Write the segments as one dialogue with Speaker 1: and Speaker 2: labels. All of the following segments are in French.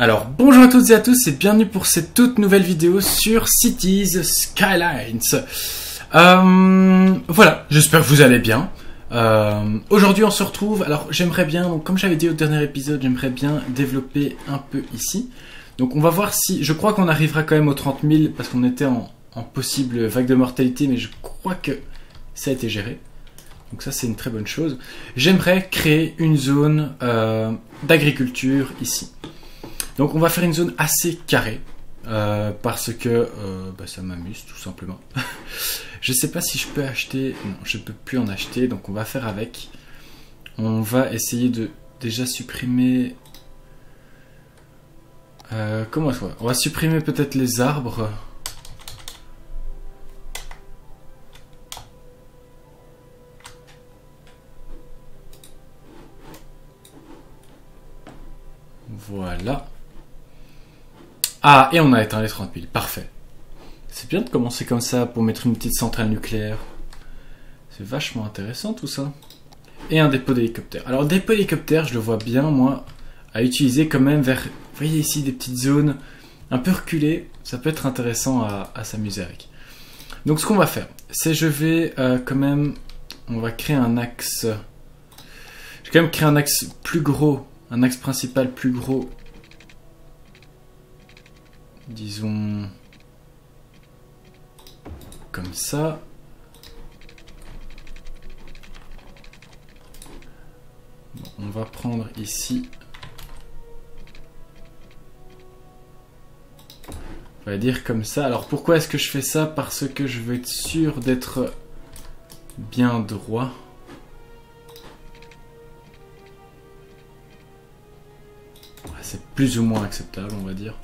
Speaker 1: Alors bonjour à toutes et à tous et bienvenue pour cette toute nouvelle vidéo sur Cities Skylines. Euh, voilà, j'espère que vous allez bien. Euh, Aujourd'hui on se retrouve, alors j'aimerais bien, comme j'avais dit au dernier épisode, j'aimerais bien développer un peu ici. Donc on va voir si, je crois qu'on arrivera quand même aux 30 000 parce qu'on était en, en possible vague de mortalité, mais je crois que ça a été géré. Donc ça c'est une très bonne chose. J'aimerais créer une zone euh, d'agriculture ici. Donc on va faire une zone assez carrée. euh, parce que euh, bah, ça m'amuse tout simplement. je sais pas si je peux acheter. Non, je peux plus en acheter. Donc on va faire avec. On va essayer de déjà supprimer. Euh, comment ça On va supprimer peut-être les arbres. Voilà. Ah, et on a éteint les 30 000. Parfait. C'est bien de commencer comme ça pour mettre une petite centrale nucléaire. C'est vachement intéressant tout ça. Et un dépôt d'hélicoptère. Alors, dépôt d'hélicoptère, je le vois bien, moi, à utiliser quand même vers. Vous voyez ici des petites zones un peu reculées. Ça peut être intéressant à, à s'amuser avec. Donc, ce qu'on va faire, c'est je vais euh, quand même. On va créer un axe. Je vais quand même créer un axe plus gros. Un axe principal plus gros disons comme ça. On va prendre ici. On va dire comme ça. Alors pourquoi est-ce que je fais ça? Parce que je veux être sûr d'être bien droit. C'est plus ou moins acceptable, on va dire.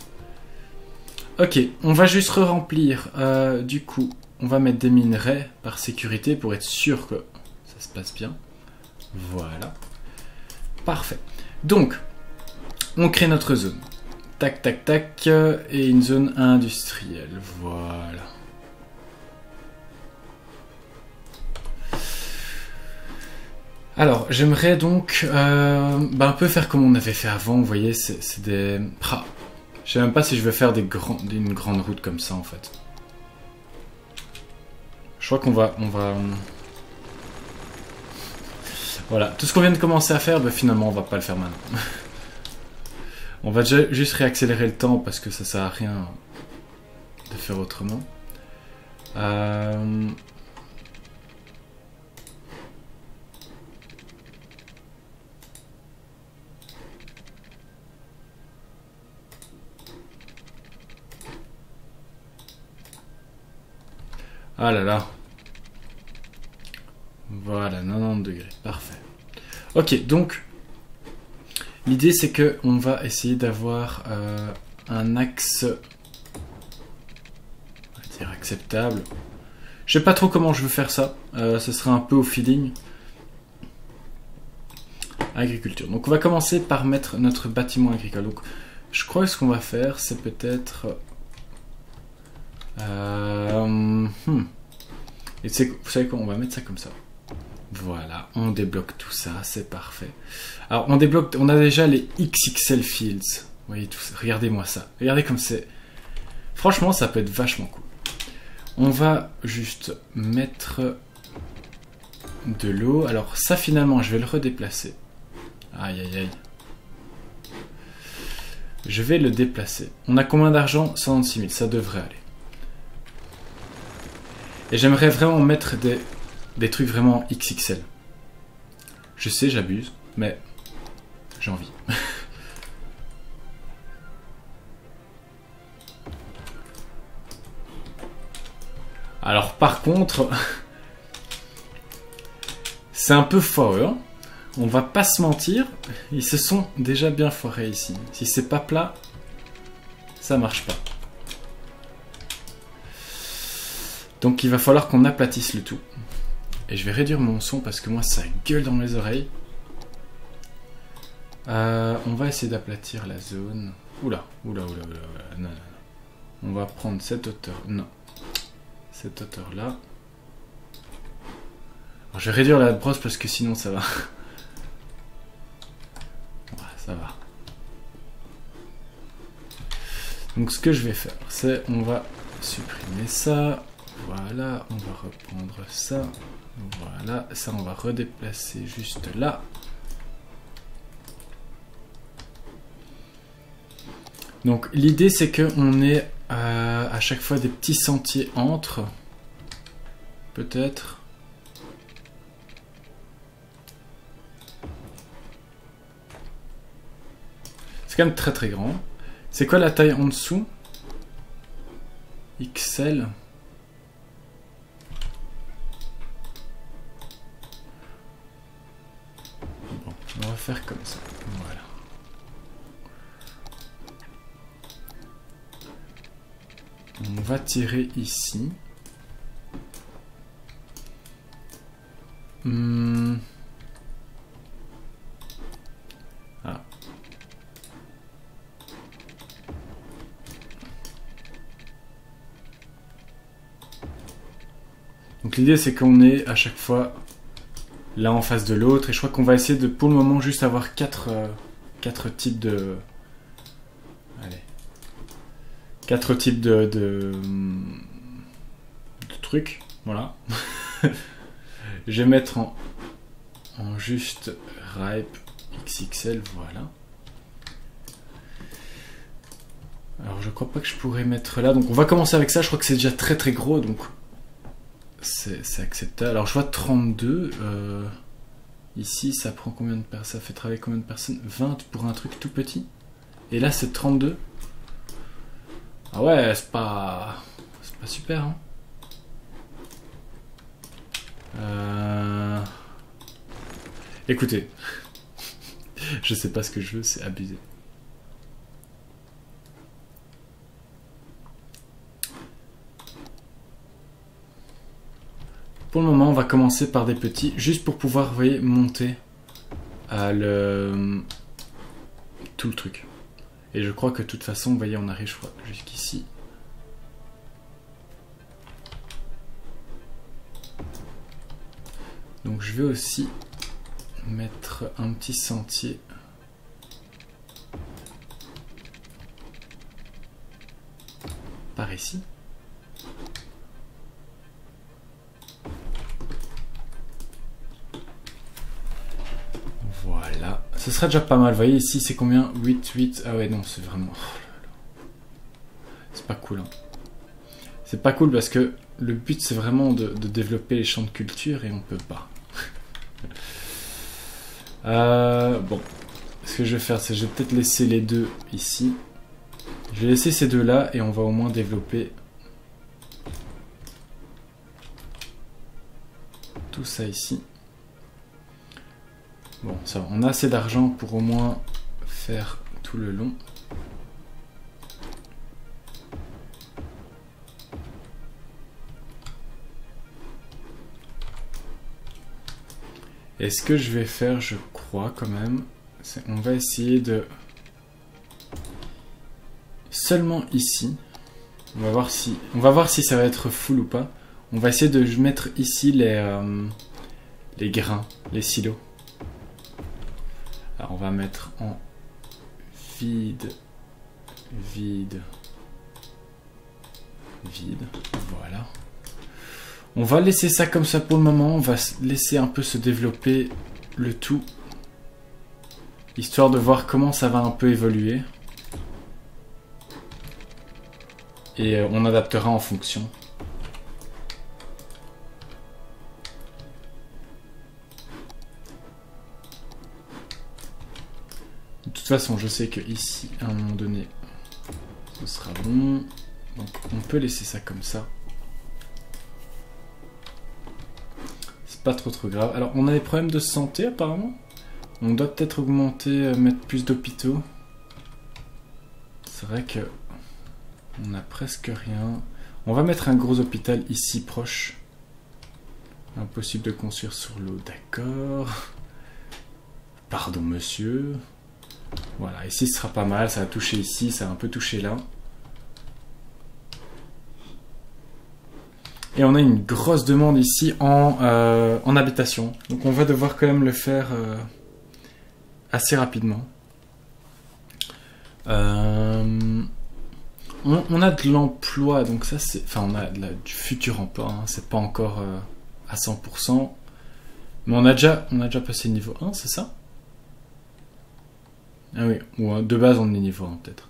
Speaker 1: Ok, on va juste remplir. Euh, du coup, on va mettre des minerais par sécurité pour être sûr que ça se passe bien. Voilà. Parfait. Donc, on crée notre zone. Tac, tac, tac. Et une zone industrielle. Voilà. Alors, j'aimerais donc euh, bah, un peu faire comme on avait fait avant. Vous voyez, c'est des... Ah, je sais même pas si je vais faire des grands, une grande route comme ça en fait. Je crois qu'on va, on va. Voilà, tout ce qu'on vient de commencer à faire, bah, finalement on va pas le faire maintenant. on va juste réaccélérer le temps parce que ça sert à rien de faire autrement. Euh... Ah là là. Voilà, 90 degrés, parfait. Ok, donc l'idée c'est que on va essayer d'avoir euh, un axe, dire acceptable. Je sais pas trop comment je veux faire ça. Euh, ce sera un peu au feeling. Agriculture. Donc on va commencer par mettre notre bâtiment agricole. Donc je crois que ce qu'on va faire, c'est peut-être euh, hmm. Vous savez quoi On va mettre ça comme ça. Voilà, on débloque tout ça, c'est parfait. Alors, on débloque, on a déjà les XXL Fields. Regardez-moi ça. Regardez comme c'est. Franchement, ça peut être vachement cool. On va juste mettre de l'eau. Alors, ça, finalement, je vais le redéplacer. Aïe, aïe, aïe. Je vais le déplacer. On a combien d'argent? 126 000, ça devrait aller. Et j'aimerais vraiment mettre des, des trucs vraiment XXL. Je sais, j'abuse, mais j'ai envie. Alors par contre, c'est un peu foireux. Hein. On va pas se mentir, ils se sont déjà bien foirés ici. Si c'est pas plat, ça marche pas. Donc il va falloir qu'on aplatisse le tout. Et je vais réduire mon son parce que moi ça gueule dans mes oreilles. Euh, on va essayer d'aplatir la zone. Oula, oula, oula, oula. Non. On va prendre cette hauteur. Non. Cette hauteur là. Je vais réduire la brosse parce que sinon ça va. Ça va. Donc ce que je vais faire, c'est on va supprimer ça. Voilà, on va reprendre ça. Voilà, ça on va redéplacer juste là. Donc l'idée c'est qu'on ait euh, à chaque fois des petits sentiers entre. Peut-être. C'est quand même très très grand. C'est quoi la taille en dessous? XL. Tirer ici. Hmm. Ah. Donc l'idée c'est qu'on est à chaque fois l'un en face de l'autre et je crois qu'on va essayer de pour le moment juste avoir quatre, euh, quatre types de... Quatre types de, trucs. Voilà. je vais mettre en, en juste ripe XXL, voilà. Alors je crois pas que je pourrais mettre là, donc on va commencer avec ça, je crois que c'est déjà très très gros, donc c'est acceptable. Alors je vois 32. Euh, ici, ça prend combien de personnes Ça fait travailler combien de personnes? 20 pour un truc tout petit? Et là, c'est 32. Ah ouais, c'est pas... C'est pas super, hein. Euh... Écoutez. je sais pas ce que je veux, c'est abusé. Pour le moment, on va commencer par des petits, juste pour pouvoir, monter à le... tout le truc. Et je crois que de toute façon, vous voyez, on arrive, je crois, jusqu'ici. Donc je vais aussi mettre un petit sentier par ici. Ce serait déjà pas mal. Vous voyez ici, c'est combien? 8, 8. Ah ouais, non, c'est vraiment... Oh c'est pas cool. Hein. C'est pas cool parce que le but, c'est vraiment de, développer les champs de culture et on peut pas. Euh, bon. Ce que je vais faire, c'est que je vais peut-être laisser les deux ici. Je vais laisser ces deux-là et on va au moins développer tout ça ici. Bon, ça on a assez d'argent pour au moins faire tout le long. Et ce que je vais faire, je crois quand même, c'est on va essayer de... Seulement ici, on va voir si, on va voir si ça va être full ou pas. On va essayer de mettre ici les, euh, les grains, les silos on va mettre en vide, vide, vide. Voilà. On va laisser ça comme ça pour le moment. On va laisser un peu se développer le tout. Histoire de voir comment ça va un peu évoluer. Et euh, on adaptera en fonction. Toute façon, je sais que ici, à un moment donné, ce sera bon. Donc on peut laisser ça comme ça. C'est pas trop trop grave. Alors on a des problèmes de santé apparemment. On doit peut-être augmenter, euh, mettre plus d'hôpitaux. C'est vrai que on a presque rien. On va mettre un gros hôpital ici proche. Impossible de construire sur l'eau, d'accord. Pardon monsieur. Voilà, ici ce sera pas mal, ça a touché ici, ça a un peu touché là. Et on a une grosse demande ici en, euh, en habitation. Donc on va devoir quand même le faire euh, assez rapidement. Euh, on, a de l'emploi, donc ça c'est... Enfin, on a du futur emploi, hein, c'est pas encore à 100%. Mais on a déjà, on a déjà passé le niveau 1, c'est ça? Ah oui, ou de base on est niveau 1 peut-être.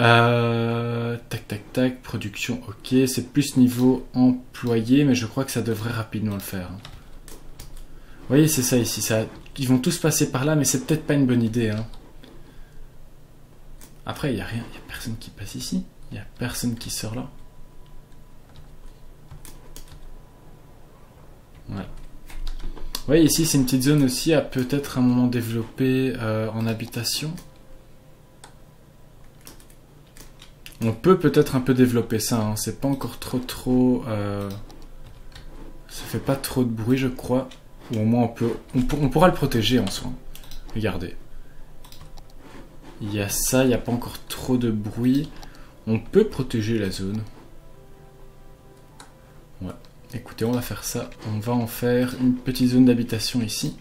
Speaker 1: Euh, tac, tac, tac, production, ok. C'est plus niveau employé, mais je crois que ça devrait rapidement le faire. Vous voyez, c'est ça ici. Ils vont tous passer par là, mais c'est peut-être pas une bonne idée. Hein. Après, il n'y a rien. Il n'y a personne qui passe ici. Il n'y a personne qui sort là. Ouais. Voyez, ici, c'est une petite zone aussi à peut-être un moment développer euh, en habitation. On peut peut-être un peu développer ça, hein. c'est pas encore trop trop... Euh... Ça fait pas trop de bruit je crois. Ou au moins on peut... On, pourra le protéger en soi. Regardez. Il y a ça, il n'y a pas encore trop de bruit. On peut protéger la zone. Écoutez, on va faire ça. On va en faire une petite zone d'habitation ici.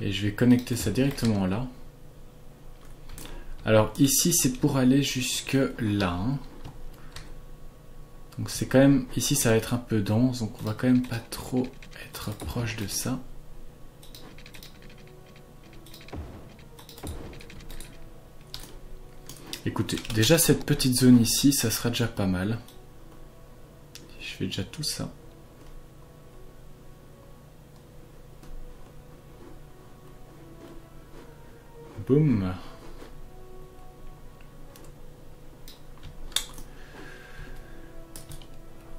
Speaker 1: Et je vais connecter ça directement là. Alors ici c'est pour aller jusque là. Hein. Donc c'est quand même, ici ça va être un peu dense, donc on va quand même pas trop être proche de ça. Écoutez, déjà cette petite zone ici, ça sera déjà pas mal. Je fais déjà tout ça. Boum.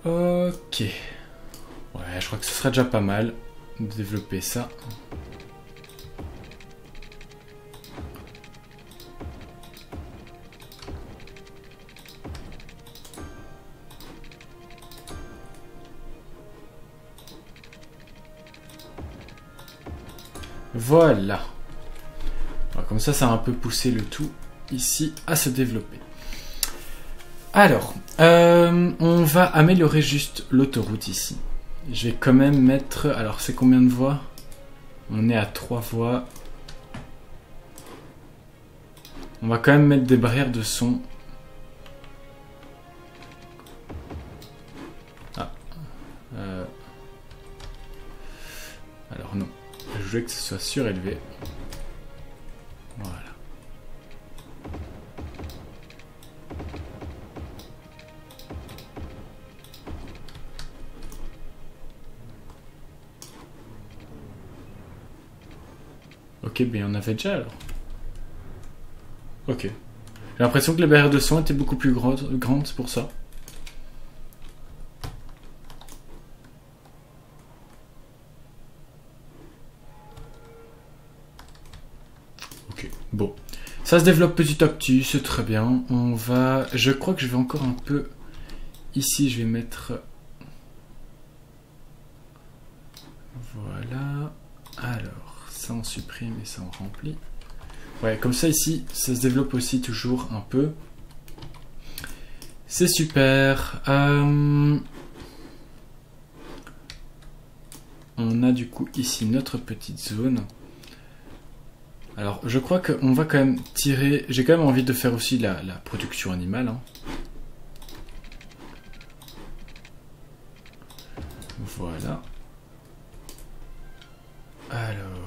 Speaker 1: Ok. Ouais, je crois que ce serait déjà pas mal de développer ça. Voilà comme ça, ça a un peu poussé le tout ici à se développer. Alors, euh, on va améliorer juste l'autoroute ici. Je vais quand même mettre... Alors, c'est combien de voies? On est à 3 voies. On va quand même mettre des barrières de son. Ah. Euh. Alors non. Je voulais que ce soit surélevé. Ok, mais on avait déjà alors. Ok. J'ai l'impression que les barrières de son étaient beaucoup plus grandes, pour ça. Ok, bon. Ça se développe petit à petit, c'est très bien. On va... Je crois que je vais encore un peu... Ici, je vais mettre... Voilà. Alors ça on supprime et ça on remplit. Ouais, comme ça ici, ça se développe aussi toujours un peu. C'est super. Euh, on a du coup ici notre petite zone. Alors, je crois qu'on va quand même tirer... J'ai quand même envie de faire aussi la, production animale. Hein. Voilà. Alors...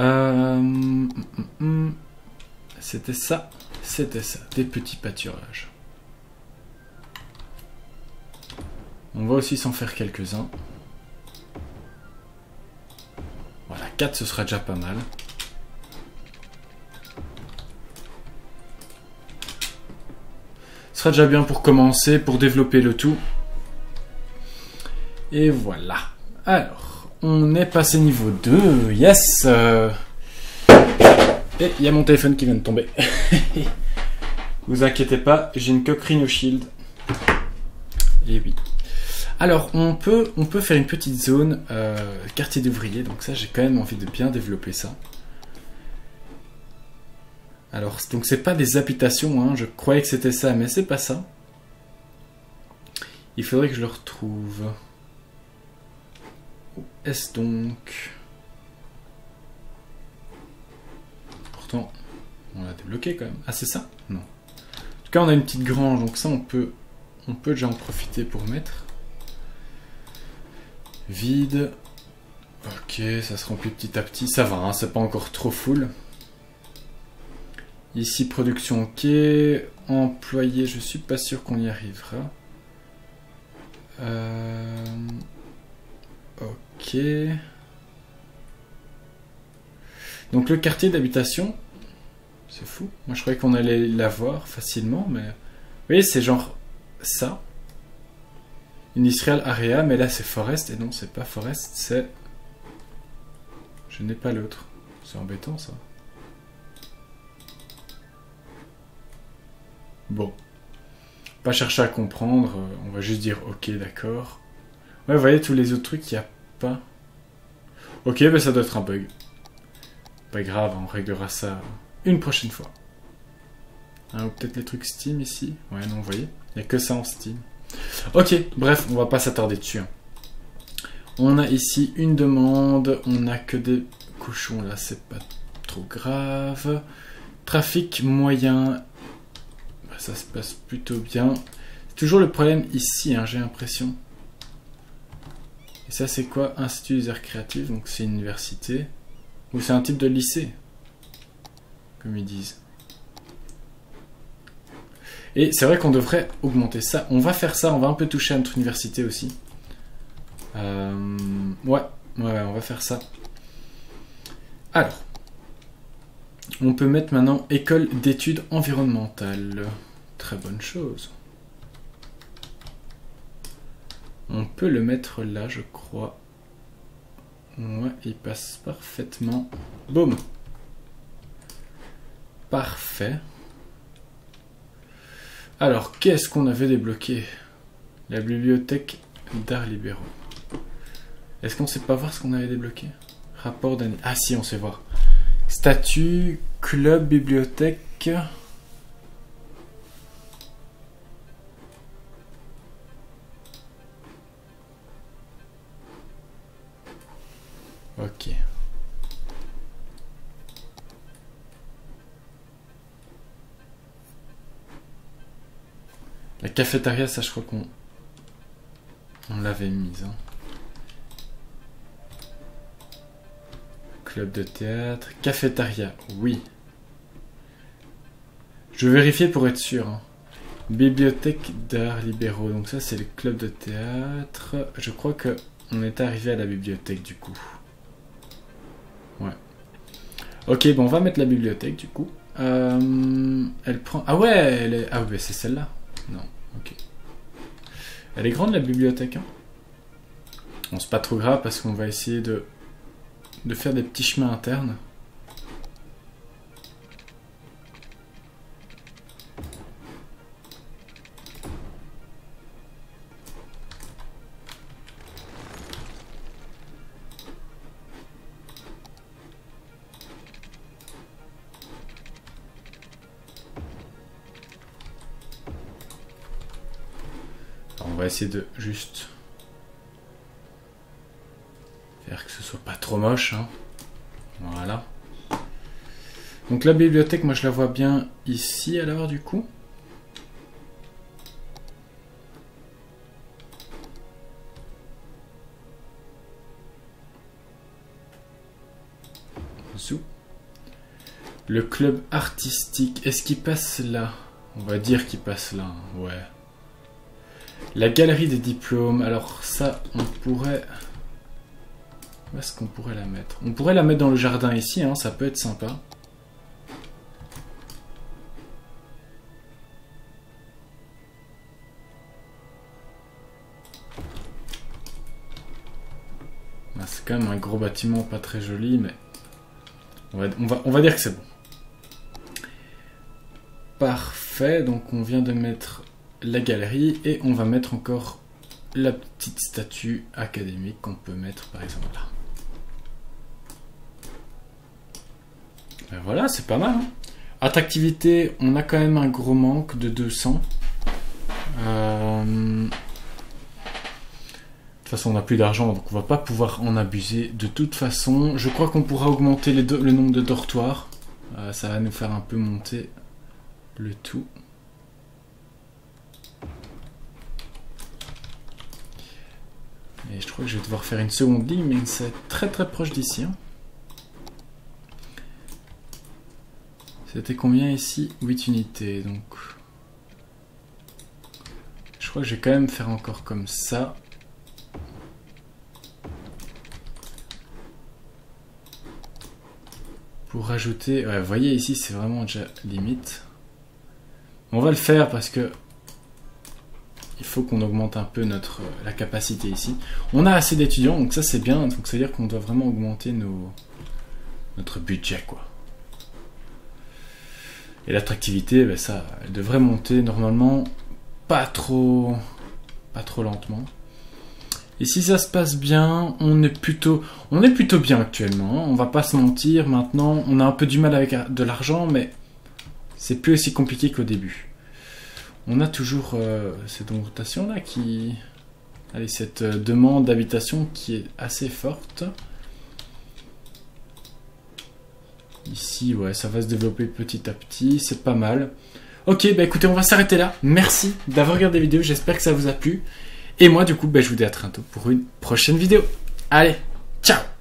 Speaker 1: Euh, mm, mm, mm. C'était ça, c'était ça, des petits pâturages. On va aussi s'en faire quelques-uns. Voilà, 4 ce sera déjà pas mal. Ce sera déjà bien pour commencer, pour développer le tout. Et voilà. Alors, on est passé niveau 2, yes Et il y a mon téléphone qui vient de tomber. Vous inquiétez pas, j'ai une coquerine au shield. Et oui. Alors, on peut, on peut faire une petite zone euh, quartier d'ouvriers, donc ça j'ai quand même envie de bien développer ça. Alors, donc c'est pas des habitations, hein. je croyais que c'était ça, mais c'est pas ça. Il faudrait que je le retrouve. Est-ce donc Pourtant, on l'a débloqué quand même. Ah, c'est ça? Non. En tout cas, on a une petite grange, donc ça, on peut, on peut déjà en profiter pour mettre. Vide. Ok, ça se remplit petit à petit. Ça va, hein, c'est pas encore trop full. Ici, production ok. Employé, je suis pas sûr qu'on y arrivera. Euh, ok. Donc le quartier d'habitation, c'est fou. Moi je croyais qu'on allait l'avoir facilement, mais... Vous voyez, c'est genre ça. Industrial Area, mais là c'est Forest, et non, c'est pas Forest, c'est... Je n'ai pas l'autre. C'est embêtant ça. Bon. Pas chercher à comprendre, euh, on va juste dire ok, d'accord. Ouais, vous voyez tous les autres trucs, il n'y a Ok, ben ça doit être un bug. Pas grave, on réglera ça une prochaine fois. Hein, ou peut-être les trucs Steam ici. Ouais, non, vous voyez, il n'y a que ça en Steam. Ok, bref, on va pas s'attarder dessus. Hein. On a ici une demande, on a que des cochons là, c'est pas trop grave. Trafic moyen, bah, ça se passe plutôt bien. C'est toujours le problème ici, hein, j'ai l'impression. Ça c'est quoi Institut des arts créatifs, donc c'est une université. Ou c'est un type de lycée, comme ils disent. Et c'est vrai qu'on devrait augmenter ça. On va faire ça, on va un peu toucher à notre université aussi. Euh, ouais, ouais, on va faire ça. Alors, on peut mettre maintenant école d'études environnementales. Très bonne chose. On peut le mettre là, je crois. Ouais, il passe parfaitement. Boum. Parfait. Alors, qu'est-ce qu'on avait débloqué? La bibliothèque d'art libéraux. Est-ce qu'on sait pas voir ce qu'on avait débloqué? Rapport d'année. Ah si, on sait voir. Statut, club, bibliothèque. Cafétéria, ça je crois qu'on on l'avait mise. Hein. Club de théâtre. Cafétéria, oui. Je vais vérifier pour être sûr. Hein. Bibliothèque d'art libéraux. Donc ça, c'est le club de théâtre. Je crois que on est arrivé à la bibliothèque du coup. Ouais. Ok, bon, on va mettre la bibliothèque du coup. Euh, elle prend... Ah ouais, elle est... Ah ouais, c'est celle-là. Non, Elle est grande la bibliothèque. Hein bon, c'est pas trop grave parce qu'on va essayer de de faire des petits chemins internes. Va essayer de juste que ce soit pas trop moche. Hein. Voilà. Donc la bibliothèque, moi je la vois bien ici alors du coup. Le club artistique, est-ce qu'il passe là? On va dire qu'il passe là, hein. ouais. La galerie des diplômes, alors ça, on pourrait... Où est-ce qu'on pourrait la mettre? On pourrait la mettre dans le jardin ici, hein, ça peut être sympa. Ah, c'est quand même un gros bâtiment, pas très joli, mais on va, on va dire que c'est bon. Parfait, donc on vient de mettre la galerie et on va mettre encore la petite statue académique qu'on peut mettre par exemple là. Ben voilà, c'est pas mal. Hein. Attractivité, on a quand même un gros manque de 200. Euh, De toute façon, on n'a plus d'argent, donc on va pas pouvoir en abuser. De toute façon, je crois qu'on pourra augmenter le nombre de dortoirs. Euh, ça va nous faire un peu monter le tout. Je crois que je vais devoir faire une seconde ligne, mais c'est très très proche d'ici. hein. C'était combien ici? 8 unités, donc... Je crois que je vais quand même faire encore comme ça. Pour rajouter... Vous voyez ici, c'est vraiment déjà limite. On va le faire parce que... Il faut qu'on augmente un peu notre la capacité ici. On a assez d'étudiants, donc ça c'est bien. Donc ça veut dire qu'on doit vraiment augmenter nos, notre budget, quoi. Et l'attractivité, ben ça, elle devrait monter normalement pas trop, pas trop lentement. Et si ça se passe bien, on est plutôt, on est plutôt bien actuellement. hein. On va pas se mentir. Maintenant, on a un peu du mal avec de l'argent, mais c'est plus aussi compliqué qu'au début. On a toujours euh, cette augmentation là qui, allez, cette euh, demande d'habitation qui est assez forte. Ici, ouais, ça va se développer petit à petit, c'est pas mal. Ok, bah écoutez, on va s'arrêter là. Merci d'avoir regardé la vidéo, j'espère que ça vous a plu. Et moi, du coup, bah, je vous dis à très bientôt pour une prochaine vidéo. Allez, ciao